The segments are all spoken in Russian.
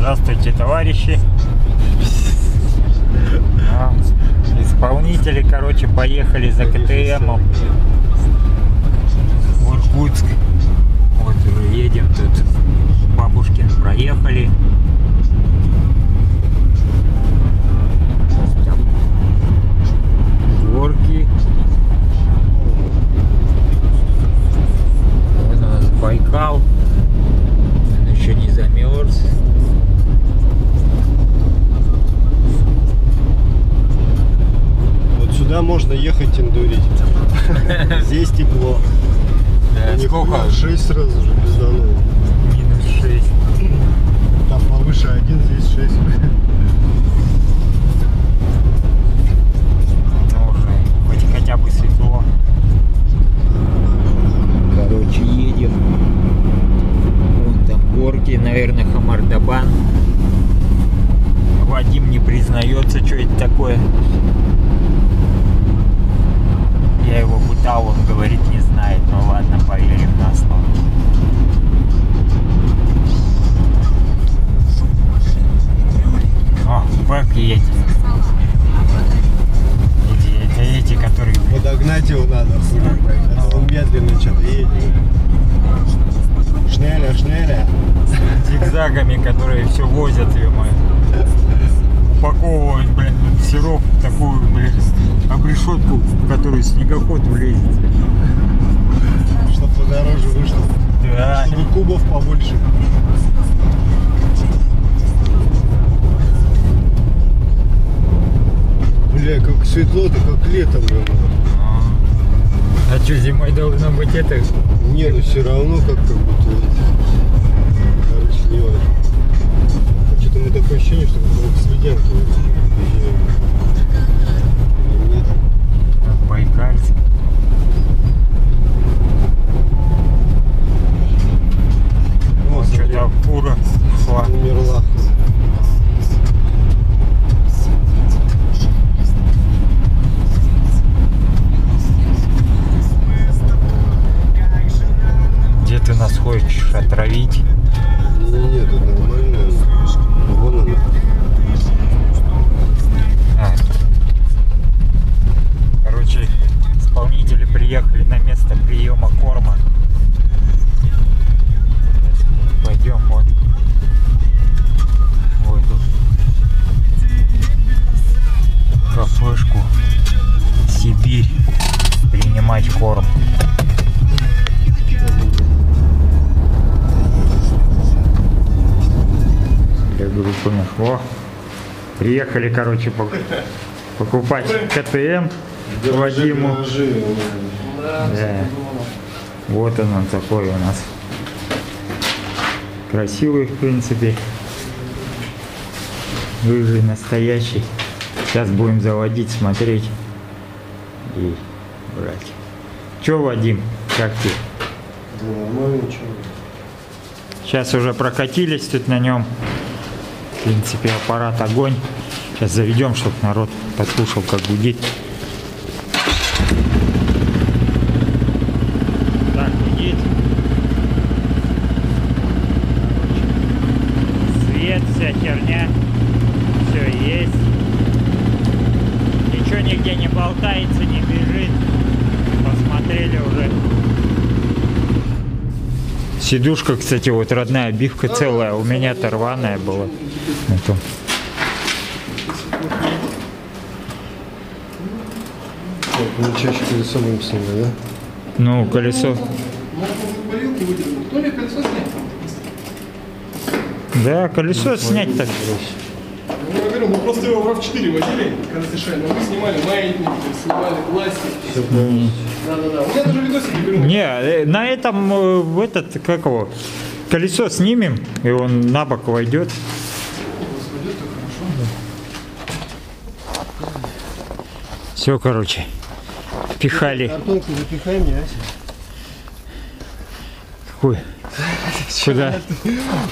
Здравствуйте, товарищи. А, Исполнители, короче, поехали за КТМом в Иркутск. Вот уже едем тут. Бабушкин проехали. Горки. Можно ехать индурить. Здесь тепло. Них сколько? плюс 6 сразу же пиздануло. Минус 6. Там повыше один, здесь 6. Все возят, ё Упаковывают, блин, сироп такую, блин, обрешетку, в которую снегоход влезет. Чтоб подороже вышло. Да. Чтобы кубов побольше. Бля, как светло-то, как летом, блин. А что, зимой должно быть это? Не, ну все равно как, как будто... Короче, не важно. Мы такое ощущение, что как с ледянки приезжаем. Или Нет. Байкальск. Вот, смотри, Что-то фура шла. умерла. Где ты нас хочешь отравить? Не-не-не, тут нормально. Приехали на место приема корма. Пойдем вот в эту кафешку Сибирь принимать корм. Я говорю, понял. О, приехали, короче, пок- покупать КТМ Вадиму. Да. Вот он, он такой у нас. Красивый, в принципе. Рыжий, настоящий. Сейчас будем заводить, смотреть и брать. Че, Вадим, как ты? Да нормально, ничего. Сейчас уже прокатились тут на нем. В принципе, аппарат огонь. Сейчас заведем, чтобы народ послушал, как гудит. Так, гудит. Свет, вся херня. Все есть. Ничего нигде не болтается, не бежит. Посмотрели уже. Сидушка, кстати, вот родная обивка целая, у меня-то рваная была. На том. Так, ну чаще колесо будем снимать, да? Ну, колесо. Можно парилки выдернуть. Кто ли колесо снять? Да, колесо снять так. Ну, я говорю, мы просто его в RAV4 возили, когда совершали, но мы снимали маятники, снимали пластик. Все. Да-да-да. У меня даже видосики беру. Не, э, на этом э, в этот, как его, колесо снимем, и он на бок войдет. Все, короче, пихали. Картонку запихай мне, Ася. Какой? Сюда.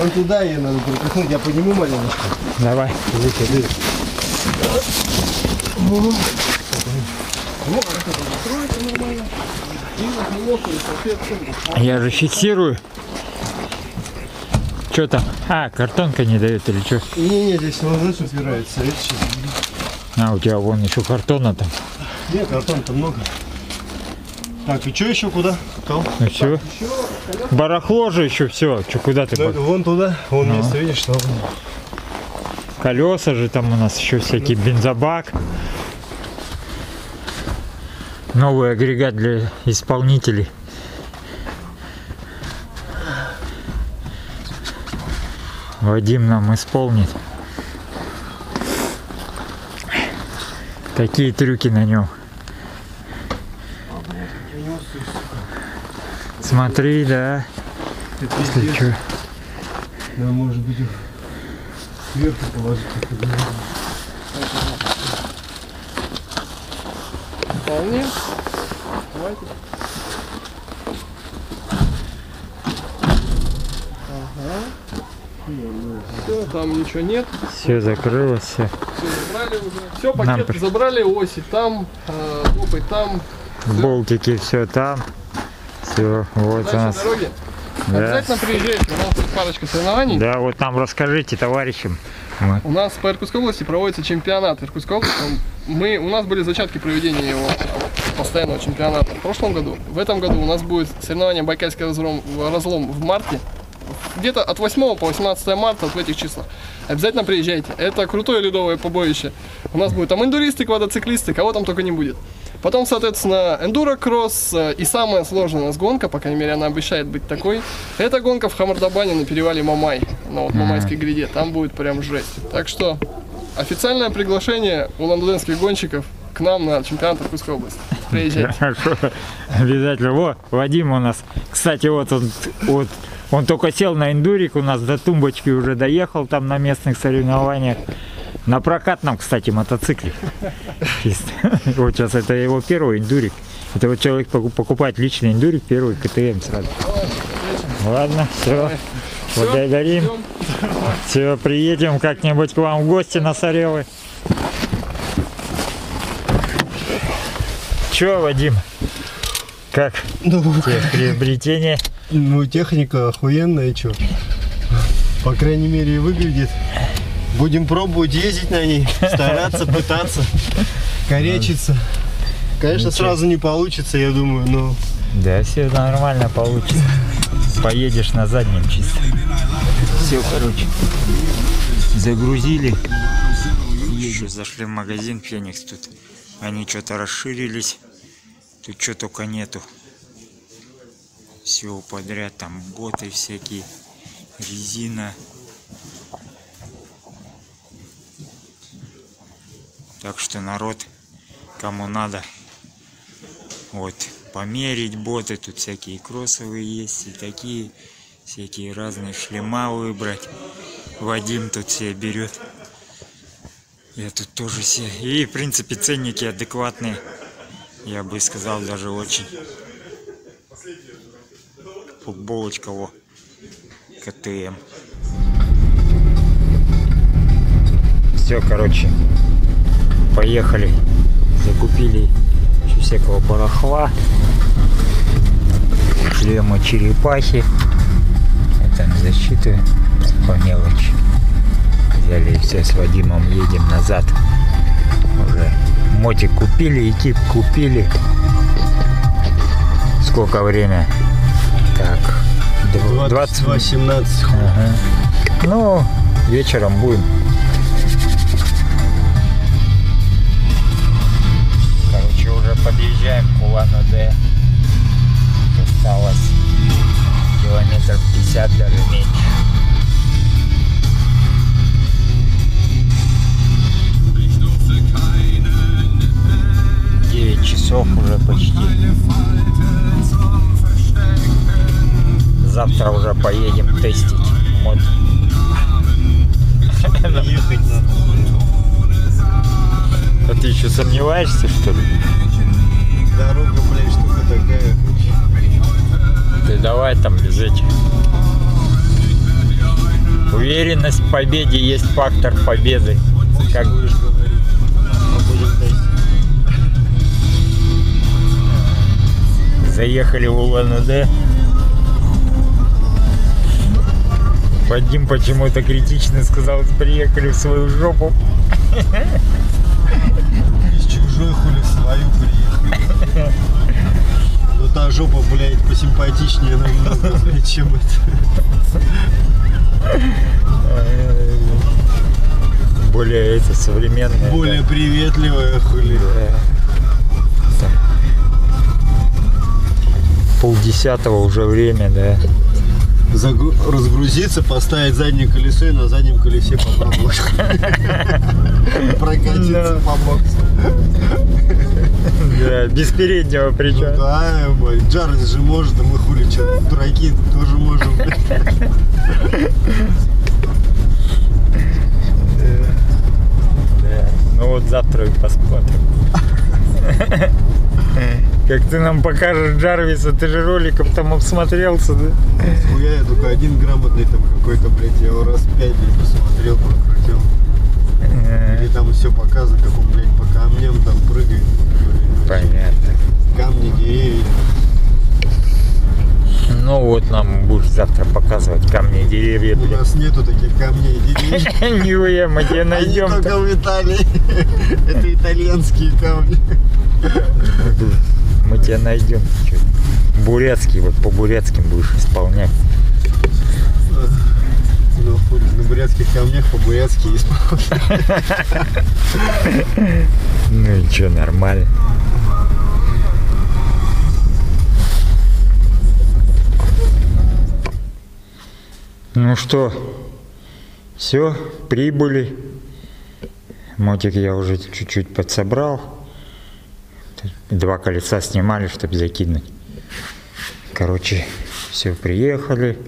Он туда ее надо пропихнуть, я подниму маленечко. Давай. Иди, ходи. Я же фиксирую. Что там? А, картонка не дает или что? Не-не, здесь он, знаешь, упирается. Это сейчас. А, у тебя вон еще картона там. Нет, картон-то много. Так, и что еще куда? Кал? Ну все. Барахло же еще все. Че, куда ты? Да, бар- вон туда, вон Ну. место, видишь, там. Колеса же там у нас еще всякий бензобак. Новый агрегат для исполнителей. Вадим нам исполнит. Такие трюки на нем. Смотри, да. Это Если чё. Да, может быть, сверху положить. Вполне. Давайте. Все, там ничего нет. Все закрылось, все. Все забрали уже. Все, Нам пакет при- забрали, оси там, э, там. Болтики все там. Все, вот у Дальше нас. дороги. Да. Обязательно приезжайте. У нас тут парочка соревнований. Да, вот нам расскажите, товарищам. У нас по Иркутской области проводится чемпионат Иркутской области. Мы, у нас были зачатки проведения его постоянного чемпионата в прошлом году. В этом году у нас будет соревнование Байкальский разлом, разлом в марте. Где-то от 8 по 18 марта, вот в этих числах. Обязательно приезжайте. Это крутое ледовое побоище. У нас будет там эндуристы, квадроциклисты, кого там только не будет. Потом, соответственно, эндуро-кросс э, и самая сложная у нас гонка, по крайней мере, она обещает быть такой. Это гонка в Хамардабане на перевале Мамай, на вот Мамайской гряде. Там будет прям жесть. Так что официальное приглашение у лондонских гонщиков к нам на чемпионат Иркутской области. Приезжайте. Хорошо, обязательно. Во, Вадим у нас. Кстати, вот он, вот, он только сел на эндурик, у нас до тумбочки уже доехал там на местных соревнованиях. На прокатном, кстати, мотоцикле. Вот сейчас это его первый эндурик. Это вот человек поку- покупает личный эндурик, первый КТМ сразу. Ладно, все. Благодарим. Все, приедем как-нибудь к вам в гости на Саревы. Че, Вадим? Как Ну, приобретение? ну, техника охуенная, что. По крайней мере, выглядит. Будем пробовать ездить на ней, стараться, пытаться, корячиться. Конечно, сразу не получится, я думаю, но Да, все нормально получится. Поедешь на заднем чисто. Все, короче, загрузили. Еще зашли в магазин Феникс тут. Они что-то расширились. Тут что только нету. Всего подряд, там боты всякие, резина. Так что народ, кому надо, вот, померить боты, тут всякие кроссовые есть, и такие, всякие разные шлема выбрать. Вадим тут все берет. Я тут тоже все. И, в принципе, ценники адекватные. Я бы сказал, даже очень. Футболочка, во. КТМ. Все, короче. Поехали. Закупили еще всякого барахла. Шлема черепахи. Это на защиту по мелочи. Взяли и все с Вадимом едем назад. Уже мотик купили, и тип купили. Сколько время? Так, дв- 20 22-17. Ага. Ну, вечером будем. Уже подъезжаем к Улан-Удэ. Осталось километров 50, даже меньше. Девять часов уже почти. Завтра уже поедем тестить мод. А ты еще сомневаешься, что ли? Дорога, блядь, штука такая. Ты давай там этих. Уверенность в победе есть фактор победы. Как заехали в Улан-Удэ. Вадим почему-то критично сказал, приехали в свою жопу. Чужой хули в свою приехали. Но та жопа, блядь, посимпатичнее намного, блядь, чем это. Более это современное. Более приветливая хули. Да. Полдесятого уже время, да. Загру- разгрузиться, поставить заднее колесо и на заднем колесе попробовать. Прокатиться по боксу. Да, без переднего Ну причем. да, блядь, Джарвис же может, а мы хули, что, дураки тоже можем. Ну вот завтра и посмотрим. Как ты нам покажешь Джарвиса, ты же роликов там обсмотрелся, да? Хуя я только один грамотный там какой-то, блядь, я его раз пять, блядь, посмотрел, прокрутил. Все показано, как он, блядь, по камням там прыгает. Понятно. Камни, деревья. Ну вот нам будешь завтра показывать камни и деревья, У нас нету таких камней и деревьев. Нихуя, мы тебя Они найдем. только в Италии. Это итальянские камни. Мы тебя найдем. Бурятский, вот по бурятским будешь исполнять. Хуй, на бурятских камнях по-бурятски. Ну и что, нормально. Ну что, все, прибыли. Мотик я уже чуть-чуть подсобрал. Два колеса снимали, чтобы закинуть. Короче, все, приехали,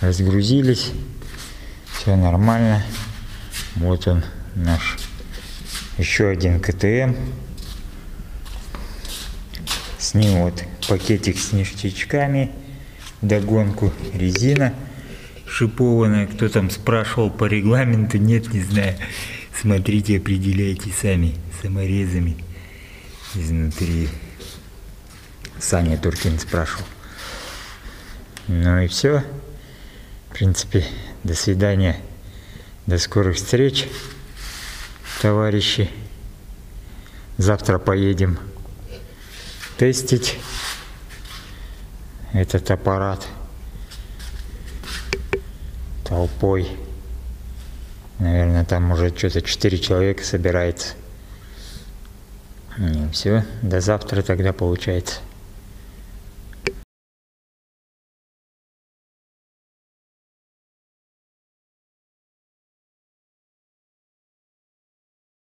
разгрузились. Все нормально. Вот он наш еще один КТМ. С ним вот пакетик с ништячками, догонку резина шипованная. Кто там спрашивал по регламенту, нет, не знаю. Смотрите, определяйте сами саморезами изнутри. Саня Туркин спрашивал. Ну и все. В принципе, до свидания. До скорых встреч, товарищи. Завтра поедем тестить этот аппарат толпой. Наверное, там уже что-то 4 человека собирается. И все, до завтра тогда получается.